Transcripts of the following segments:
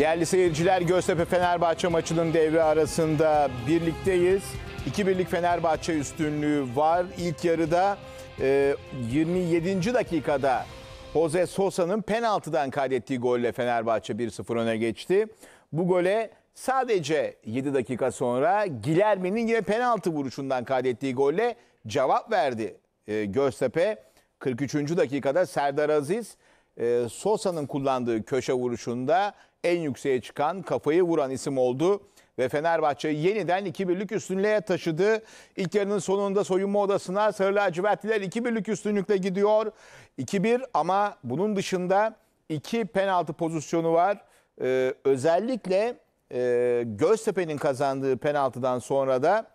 Değerli seyirciler Göztepe Fenerbahçe maçının devre arasında birlikteyiz. 2 birlik Fenerbahçe üstünlüğü var. İlk yarıda e, 27. dakikada Jose Sosa'nın penaltıdan kaydettiği golle Fenerbahçe 1-0 öne geçti. Bu gole sadece 7 dakika sonra Gilerme'nin yine penaltı vuruşundan kaydettiği golle cevap verdi e, Göztepe. 43. dakikada Serdar Aziz e, Sosa'nın kullandığı köşe vuruşunda en yükseğe çıkan, kafayı vuran isim oldu. Ve Fenerbahçe'yi yeniden 2-1'lik üstünlüğe taşıdı. İlk yarının sonunda soyunma odasına Sarı Lacivertliler 2-1'lik üstünlükle gidiyor. 2-1 ama bunun dışında iki penaltı pozisyonu var. Ee, özellikle e, Göztepe'nin kazandığı penaltıdan sonra da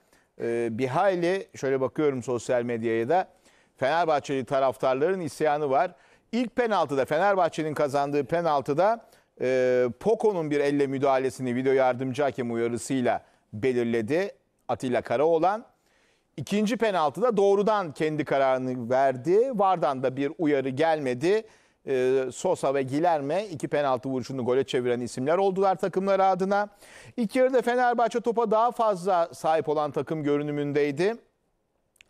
e, bir hayli şöyle bakıyorum sosyal medyaya da Fenerbahçeli taraftarların isyanı var. İlk penaltıda Fenerbahçe'nin kazandığı penaltıda e, Poco'nun bir elle müdahalesini video yardımcı hakem uyarısıyla belirledi Atilla Karaoğlan. İkinci penaltıda doğrudan kendi kararını verdi. Vardan da bir uyarı gelmedi. E, Sosa ve Gilerme iki penaltı vuruşunu gole çeviren isimler oldular takımları adına. İlk yarıda Fenerbahçe topa daha fazla sahip olan takım görünümündeydi.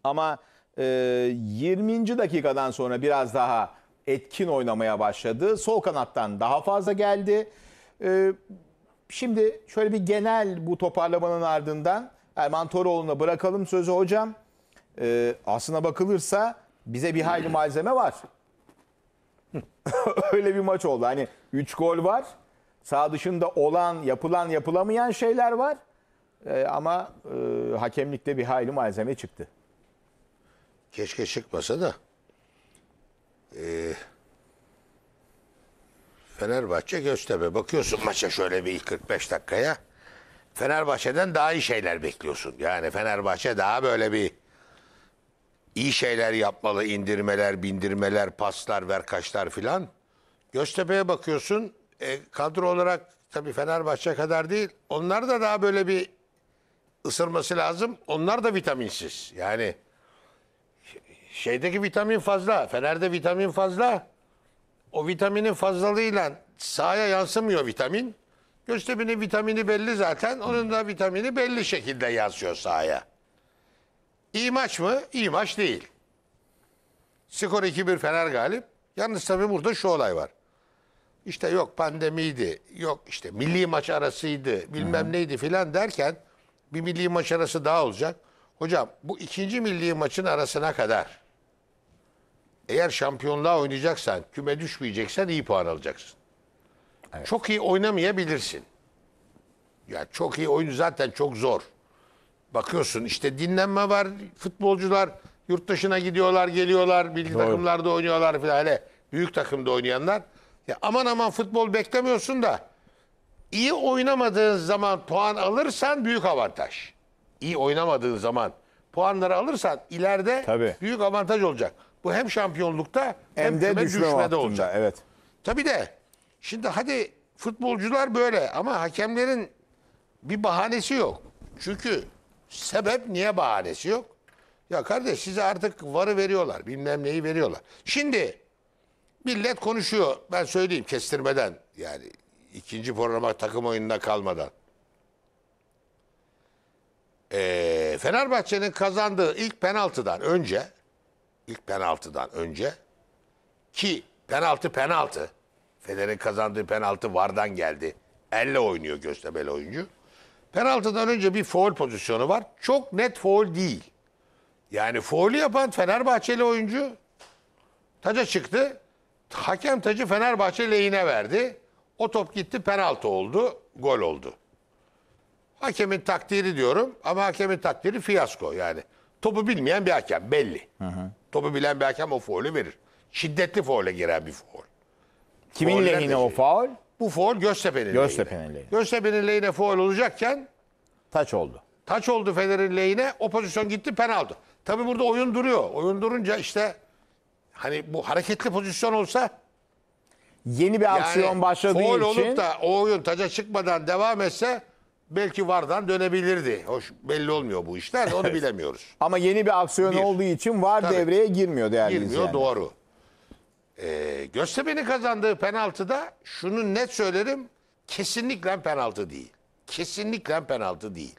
Ama e, 20. dakikadan sonra biraz daha etkin oynamaya başladı. Sol kanattan daha fazla geldi. E, şimdi şöyle bir genel bu toparlamanın ardından Erman Toroğlu'na bırakalım sözü hocam. E, aslına bakılırsa bize bir hayli malzeme var. Öyle bir maç oldu. Hani 3 gol var. Sağ dışında olan, yapılan, yapılamayan şeyler var. E, ama e, hakemlikte bir hayli malzeme çıktı. Keşke çıkmasa da. Ee, Fenerbahçe Göztepe. Bakıyorsun maça şöyle bir ilk 45 dakikaya. Fenerbahçe'den daha iyi şeyler bekliyorsun. Yani Fenerbahçe daha böyle bir iyi şeyler yapmalı. indirmeler, bindirmeler, paslar, verkaçlar filan. Göztepe'ye bakıyorsun. E, kadro olarak tabii Fenerbahçe kadar değil. Onlar da daha böyle bir ısırması lazım. Onlar da vitaminsiz. Yani şeydeki vitamin fazla. Fener'de vitamin fazla. O vitaminin fazlalığıyla sahaya yansımıyor vitamin. Göztepe'nin vitamini belli zaten. Onun da vitamini belli şekilde yansıyor sahaya. İyi maç mı? İyi maç değil. Skor 2-1 Fener galip. Yalnız tabii burada şu olay var. İşte yok pandemiydi, yok işte milli maç arasıydı, bilmem neydi filan derken bir milli maç arası daha olacak. Hocam bu ikinci milli maçın arasına kadar eğer şampiyonluğa oynayacaksan, küme düşmeyeceksen iyi puan alacaksın. Çok iyi oynamayabilirsin. Ya çok iyi oyun zaten çok zor. Bakıyorsun işte dinlenme var. Futbolcular yurt dışına gidiyorlar, geliyorlar. Milli takımlarda oynuyorlar falan. Hele büyük takımda oynayanlar. Ya aman aman futbol beklemiyorsun da iyi oynamadığın zaman puan alırsan büyük avantaj. İyi oynamadığın zaman puanları alırsan ileride Tabii. büyük avantaj olacak. Bu hem şampiyonlukta hem, Hem de küme düşme düşmede olacak. Evet. Tabii de şimdi hadi futbolcular böyle ama hakemlerin bir bahanesi yok. Çünkü sebep niye bahanesi yok? Ya kardeş size artık varı veriyorlar, bilmem neyi veriyorlar. Şimdi millet konuşuyor. Ben söyleyeyim kestirmeden yani ikinci programa takım oyununa kalmadan. Ee, Fenerbahçe'nin kazandığı ilk penaltıdan önce ilk penaltıdan önce ki penaltı penaltı. Fener'in kazandığı penaltı Vardan geldi. Elle oynuyor Göztepe'li oyuncu. Penaltıdan önce bir foul pozisyonu var. Çok net foul değil. Yani faulü yapan Fenerbahçeli oyuncu taca çıktı. Hakem tacı Fenerbahçe lehine verdi. O top gitti penaltı oldu. Gol oldu. Hakemin takdiri diyorum ama hakemin takdiri fiyasko yani. Topu bilmeyen bir hakem belli. Topu bilen bir hakem o faulü verir. Şiddetli faule giren bir faul. Kimin Fauller de lehine o faul? Bu faul Göztepe'nin Göztepe'nin lehine. lehine. Göztepe'nin lehine faul olacakken Taç oldu. taç oldu Fener'in lehine. O pozisyon gitti penaltı. Tabi burada oyun duruyor. Oyun durunca işte hani bu hareketli pozisyon olsa Yeni bir aksiyon yani başladığı faul için olup da o oyun taca çıkmadan devam etse belki vardan dönebilirdi. Hoş belli olmuyor bu işler. Onu bilemiyoruz. ama yeni bir aksiyon Bir. olduğu için var Tabii. devreye girmiyor değerli Girmiyor izleyenler. doğru. Ee, Göztepe'nin kazandığı penaltıda şunu net söylerim. kesinlikle penaltı değil. Kesinlikle penaltı değil.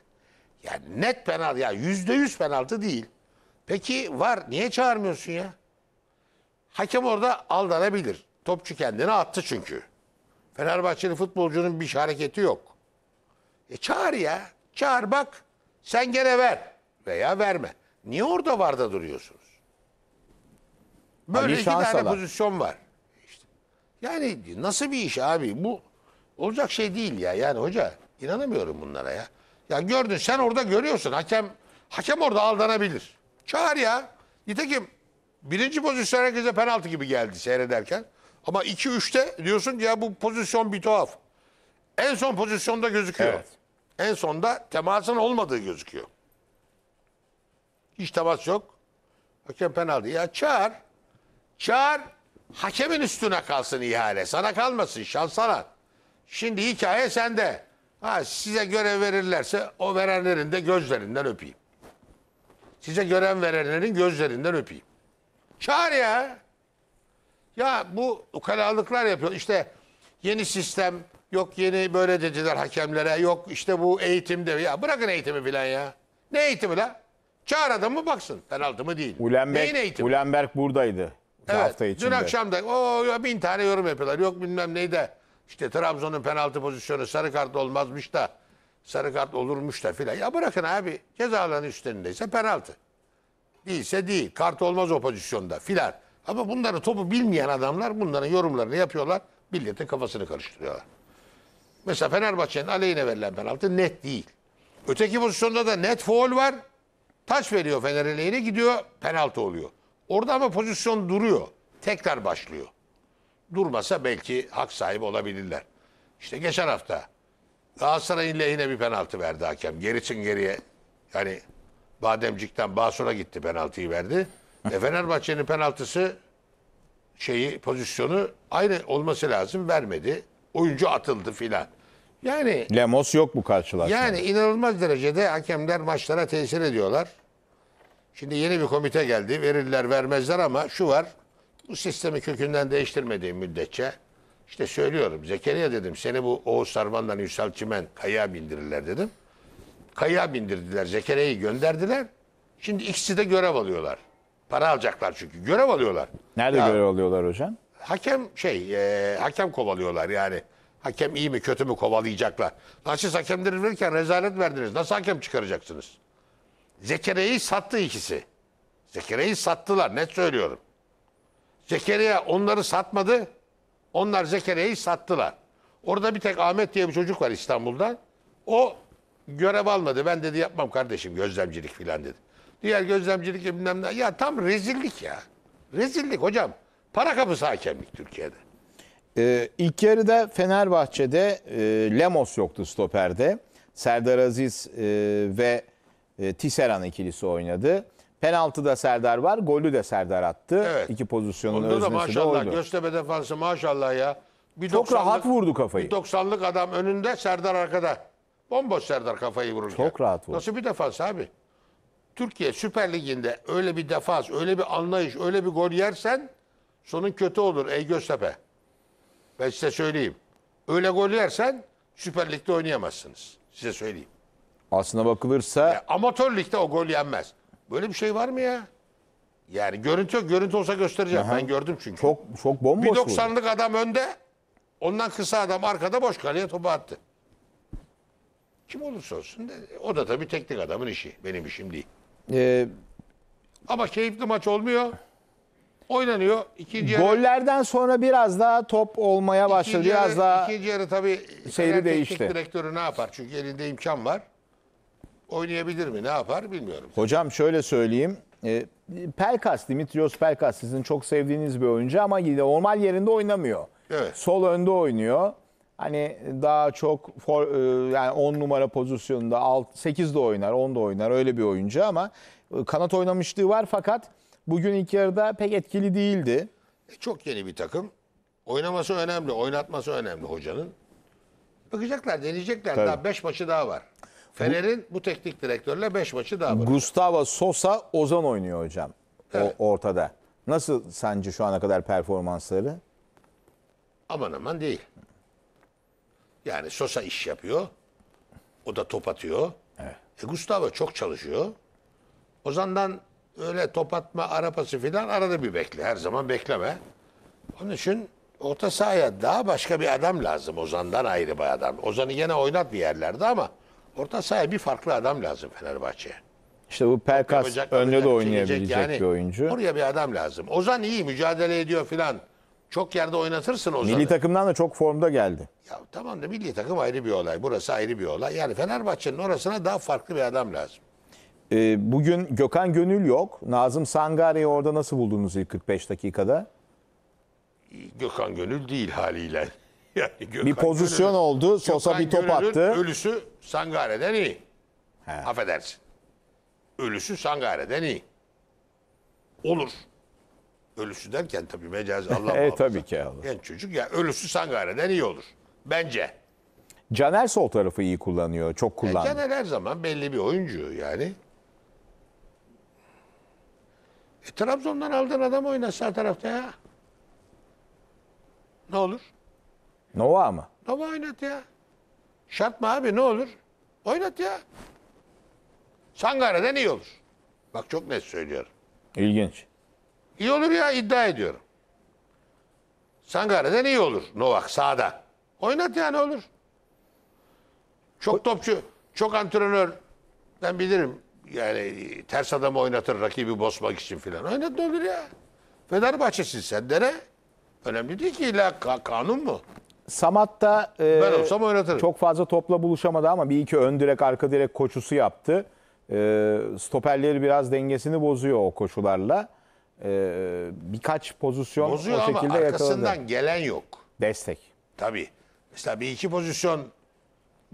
Yani net penaltı ya yüzde yüz penaltı değil. Peki var niye çağırmıyorsun ya? Hakem orada aldanabilir. Topçu kendini attı çünkü. Fenerbahçeli futbolcunun bir hareketi yok. E çağır ya. Çağır bak. Sen gene ver. Veya verme. Niye orada var da duruyorsunuz? Böyle Ali iki tane Şansalan. pozisyon var. İşte. Yani nasıl bir iş abi? Bu olacak şey değil ya. Yani hoca inanamıyorum bunlara ya. Ya gördün sen orada görüyorsun. Hakem hakem orada aldanabilir. Çağır ya. Nitekim birinci pozisyon herkese penaltı gibi geldi seyrederken. Ama 2-3'te diyorsun ki ya bu pozisyon bir tuhaf. En son pozisyonda gözüküyor. Evet. En sonda temasın olmadığı gözüküyor. Hiç temas yok. Hakem penaltı. Ya çağır. Çağır. Hakemin üstüne kalsın ihale. Sana kalmasın. Şansana. Şimdi hikaye sende. Ha, size görev verirlerse o verenlerin de gözlerinden öpeyim. Size görev verenlerin gözlerinden öpeyim. Çağır ya. Ya bu ukalalıklar yapıyor. İşte yeni sistem yok yeni böyle dediler hakemlere yok işte bu eğitimde ya bırakın eğitimi filan ya. Ne eğitimi la? Çağır adamı baksın. Penaltı mı değil. Neyin Ulenberg, eğitimi? Ulenberg buradaydı Evet. hafta içinde. Dün akşam da o ya bin tane yorum yapıyorlar. Yok bilmem neyde. İşte Trabzon'un penaltı pozisyonu sarı kart olmazmış da sarı kart olurmuş da filan. Ya bırakın abi cezaların üstlerindeyse penaltı. Değilse değil. Kart olmaz o pozisyonda filan. Ama bunları topu bilmeyen adamlar bunların yorumlarını yapıyorlar. Milletin kafasını karıştırıyorlar. Mesela Fenerbahçe'nin aleyhine verilen penaltı net değil. Öteki pozisyonda da net foul var. Taç veriyor Fener'in lehine gidiyor penaltı oluyor. Orada ama pozisyon duruyor. Tekrar başlıyor. Durmasa belki hak sahibi olabilirler. İşte geçen hafta Galatasaray'ın lehine bir penaltı verdi hakem. Gerisin geriye yani Bademcik'ten Basur'a gitti penaltıyı verdi. e Fenerbahçe'nin penaltısı şeyi pozisyonu aynı olması lazım vermedi. Oyuncu atıldı filan. Yani Lemos yok bu karşılaşmada. yani inanılmaz derecede hakemler maçlara tesir ediyorlar. Şimdi yeni bir komite geldi. Verirler vermezler ama şu var. Bu sistemi kökünden değiştirmediğim müddetçe işte söylüyorum. Zekeriya dedim seni bu Oğuz Sarman'dan Ünsal Çimen kayığa bindirirler dedim. Kayığa bindirdiler. Zekeriya'yı gönderdiler. Şimdi ikisi de görev alıyorlar. Para alacaklar çünkü. Görev alıyorlar. Nerede Ya- görev alıyorlar hocam? hakem şey e, hakem kovalıyorlar yani. Hakem iyi mi kötü mü kovalayacaklar. Lan siz hakemleri verirken rezalet verdiniz. Nasıl hakem çıkaracaksınız? Zekeriya'yı sattı ikisi. Zekeriya'yı sattılar net söylüyorum. Zekeriya onları satmadı. Onlar Zekeriya'yı sattılar. Orada bir tek Ahmet diye bir çocuk var İstanbul'da. O görev almadı. Ben dedi yapmam kardeşim gözlemcilik filan dedi. Diğer gözlemcilik bilmem ne. Ya tam rezillik ya. Rezillik hocam. Para kapısı hakemlik Türkiye'de. Ee, ilk yarıda Fenerbahçe'de e, Lemos yoktu stoperde. Serdar Aziz e, ve e, Tisserand ikilisi oynadı. Penaltıda Serdar var, golü de Serdar attı. Evet. İki pozisyonun Onda da öznesi de maşallah oydu. Göztepe defansı maşallah ya. Bir Çok 90'lık rahat vurdu kafayı. Bir 90'lık adam önünde Serdar arkada. Bomboş Serdar kafayı vururken. Çok rahat vurdu. Nasıl bir defans abi? Türkiye Süper Ligi'nde öyle bir defans, öyle bir anlayış, öyle bir gol yersen sonun kötü olur ey Göztepe. Ben size söyleyeyim. Öyle gol yersen Süper Lig'de oynayamazsınız. Size söyleyeyim. Aslına bakılırsa Ya, amatör ligde o gol yenmez. Böyle bir şey var mı ya? Yani görüntü yok. Görüntü olsa göstereceğim. Aha. Ben gördüm çünkü. çok çok Bir bomboş. 90'lık adam önde. Ondan kısa adam arkada boş kaleye topu attı. Kim olursa olsun. de- O da tabii teknik adamın işi. Benim işim değil. Ee, Ama keyifli maç olmuyor. Oynanıyor. İkinci yarı, gollerden sonra biraz daha top olmaya başladı. ikinci Biraz yarı, daha ikinci yarı tabii seyri Fener değişti. Teknik direktörü ne yapar? Çünkü elinde imkan var. Oynayabilir mi? Ne yapar bilmiyorum. Hocam şöyle söyleyeyim. E, Pelkas, Dimitrios Pelkas sizin çok sevdiğiniz bir oyuncu ama yine normal yerinde oynamıyor. Evet. Sol önde oynuyor. Hani daha çok for, e, yani 10 numara pozisyonunda 6 8 de oynar, 10 da oynar öyle bir oyuncu ama e, kanat oynamışlığı var fakat bugün ilk yarıda pek etkili değildi. E, Çok yeni bir takım. Oynaması önemli, oynatması önemli hocanın. Bakacaklar, deneyecekler. Tabii. Daha 5 maçı daha var. Fener'in bu teknik direktörle 5 maçı daha var. Gustavo Sosa Ozan oynuyor hocam. O, Evet. ortada. Nasıl sence şu ana kadar performansları? Aman aman değil. Yani Sosa iş yapıyor. O da top atıyor. E, Gustavo çok çalışıyor. Ozan'dan öyle top atma, ara pası filan arada bir bekle. Her zaman bekleme. Onun için orta sahaya daha başka bir adam lazım. Ozan'dan ayrı bir adam. Ozan'ı yine oynat bir yerlerde ama orta sahaya bir farklı adam lazım Fenerbahçe'ye. İşte bu Pelkas önde de oynayabilecek. Yani bir oyuncu. Oraya bir adam lazım. Ozan iyi mücadele ediyor filan. Çok yerde oynatırsın Ozan'ı. Milli takımdan da çok formda geldi. Ya tamam da milli takım ayrı bir olay. Burası ayrı bir olay. Yani Fenerbahçe'nin orasına daha farklı bir adam lazım. Ee, bugün Gökhan Gönül yok. Nazım Sangare'yi orada nasıl buldunuz ilk 45 dakikada? Gökhan Gönül değil haliyle. Yani Gökhan Bir pozisyon Gönül- oldu. Sosa Gökhan bir top Gönül'ün attı. Ölüsü Sangare'den iyi. Affedersin. Ölüsü Sangare'den iyi. Olur. Ölüsü derken tabii mecazi Allah Evet, muhafaza. tabii ki Allah. Genç çocuk ya ölüsü Sangare'den iyi olur. Bence. Caner sol tarafı iyi kullanıyor. Çok kullandı. Caner her zaman belli bir oyuncu yani. E, Trabzon'dan aldığın adam oyna sağ tarafta ya. Ne olur? Nova mı? Nova oynat ya. Şart mı abi ne olur? Oynat ya. Sangare'den iyi olur. Bak çok net söylüyorum. İlginç. İyi olur ya iddia ediyorum. Sangare'den iyi olur Novak sağda. Oynat ya ne olur. Çok topçu, çok antrenör. Ben bilirim yani ters adamı oynatır rakibi bozmak için filan. Oynat ne olur ya. Fenerbahçe'sin sen de ne? Önemli değil ki illa ka- kanun mu? Samat da e, Ben olsam oynatırım. çok fazla topla buluşamadı ama bir iki ön direk arka direk koşusu yaptı. E, stoperleri biraz dengesini bozuyor o koşularla. E, birkaç pozisyon Bozuyor o ama şekilde arkasından yakaladı. gelen yok. Destek. Tabii. Mesela bir iki pozisyon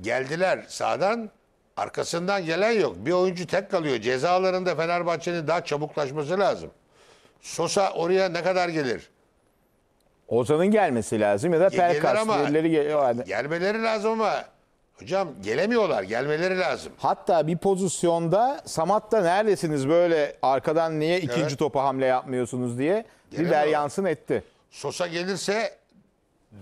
geldiler sağdan. Arkasından gelen yok. Bir oyuncu tek kalıyor. Cezalarında Fenerbahçe'nin daha çabuklaşması lazım. Sosa oraya ne kadar gelir? Ozan'ın gelmesi lazım ya da Gelir Pelkas. ama- birileri geliyor. Gelmeleri lazım ama hocam gelemiyorlar. Gelmeleri lazım. Hatta bir pozisyonda Samat'ta neredesiniz böyle arkadan niye ikinci Evet. topa hamle yapmıyorsunuz diye bir deryansın etti. Sosa gelirse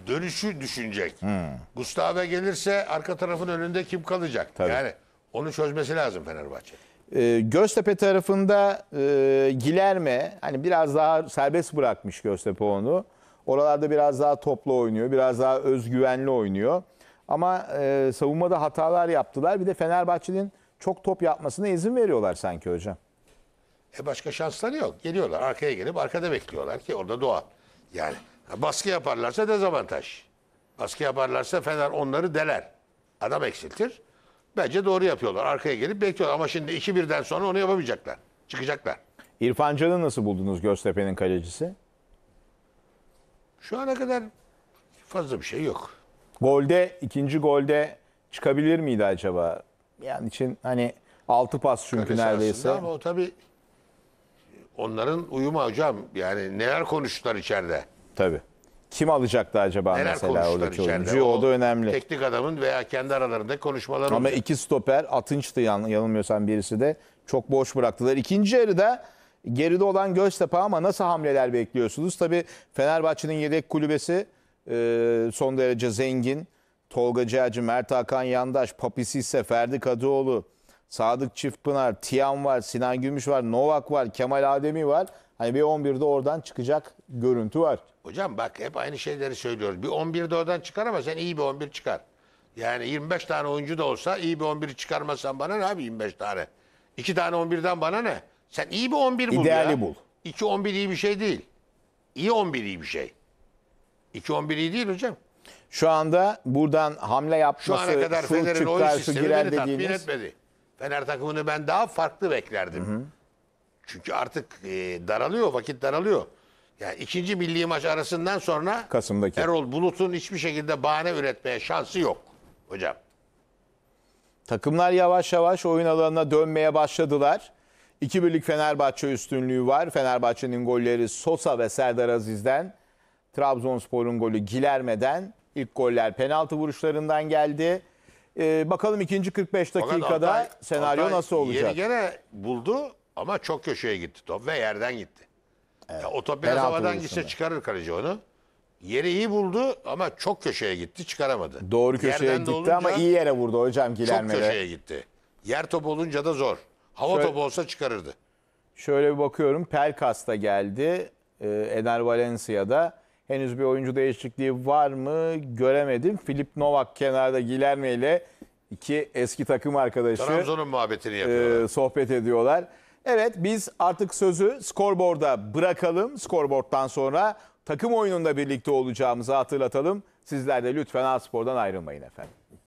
dönüşü düşünecek. Hmm. Gustavo gelirse arka tarafın önünde kim kalacak? Tabii. Yani onu çözmesi lazım Fenerbahçe. Ee, Göztepe tarafında e, Gilerme hani biraz daha serbest bırakmış Göztepe onu. Oralarda biraz daha toplu oynuyor, biraz daha özgüvenli oynuyor. Ama e, savunmada hatalar yaptılar. Bir de Fenerbahçe'nin çok top yapmasına izin veriyorlar sanki hocam. E başka şansları yok. Geliyorlar arkaya gelip arkada bekliyorlar ki orada doğal. Yani baskı yaparlarsa dezavantaj. Baskı yaparlarsa Fener onları deler. Adam eksiltir. Bence doğru yapıyorlar. Arkaya gelip bekliyorlar. Ama şimdi 2-1'den sonra onu yapamayacaklar. Çıkacaklar. İrfan Can'ı nasıl buldunuz Göztepe'nin kalecisi? Şu ana kadar fazla bir şey yok. Golde, ikinci golde çıkabilir miydi acaba? Yani için hani 6 pas çünkü Kalesi neredeyse. Ama o tabii onların uyumu hocam. Yani neler konuştular içeride. Tabii. Kim alacaktı acaba Neler mesela konuştular oradaki içeride. oyuncuyu? O da önemli. Teknik adamın veya kendi aralarında konuşmaları Ama olacak. iki stoper Atınç'tı yan, yanılmıyorsam birisi de çok boş bıraktılar. İkinci yarıda geride olan Göztepe ama nasıl hamleler bekliyorsunuz? Tabii Fenerbahçe'nin yedek kulübesi e, son derece zengin. Tolga Ciğerci, Mert Hakan Yandaş, Papi Sisse, Ferdi Kadıoğlu, Sadık Çiftpınar, Tiyan var, Sinan Gümüş var, Novak var, Kemal Ademi var. Hani bir 11'de oradan çıkacak görüntü var. Hocam bak hep aynı şeyleri söylüyoruz. Bir 11'de oradan çıkar ama sen iyi bir 11 çıkar. Yani 25 tane oyuncu da olsa iyi bir 11 çıkarmazsan bana ne abi 25 tane? 2 tane 11'den bana ne? Sen iyi bir 11 bul İdeali ya. bul. 2 11 iyi bir şey değil. İyi 11 iyi bir şey. 2 11 iyi değil hocam. Şu anda buradan hamle Şu yapması, ana kadar şu Fener'in oyun çıkar, sistemi girer beni tatmin dediğiniz... etmedi. Fener takımını ben daha farklı beklerdim. Çünkü artık e, daralıyor, vakit daralıyor. Yani ikinci milli maç arasından sonra Kasım'daki. Erol Bulut'un hiçbir şekilde bahane üretmeye şansı yok hocam. Takımlar yavaş yavaş oyun alanına dönmeye başladılar. İki birlik Fenerbahçe üstünlüğü var. Fenerbahçe'nin golleri Sosa ve Serdar Aziz'den. Trabzonspor'un golü Gilerme'den. İlk goller penaltı vuruşlarından geldi. Ee, bakalım ikinci 45 Fakat dakikada Altay- senaryo Altay nasıl olacak? Yeri gene buldu ama çok köşeye gitti top ve yerden gitti. Ya o top biraz penaltı havadan gitse çıkarır kaleci onu. Yeri iyi buldu ama çok köşeye gitti çıkaramadı. Doğru köşeye Yerden de gitti ama olunca iyi yere vurdu hocam Çok Gilerme'de. köşeye gitti. Yer topu olunca da zor. Hava Şöyle- topu olsa çıkarırdı. Şöyle bir bakıyorum. Pelkas da geldi. Ee, Ener Valencia'da. Henüz bir oyuncu değişikliği var mı göremedim. Filip Novak kenarda Gilerme ile iki eski takım arkadaşı Trabzon'un muhabbetini yapıyorlar. e, sohbet ediyorlar. Evet biz artık sözü skorboarda bırakalım. Skorboardtan sonra takım oyununda birlikte olacağımızı hatırlatalım. Sizler de lütfen A Spor'dan ayrılmayın efendim.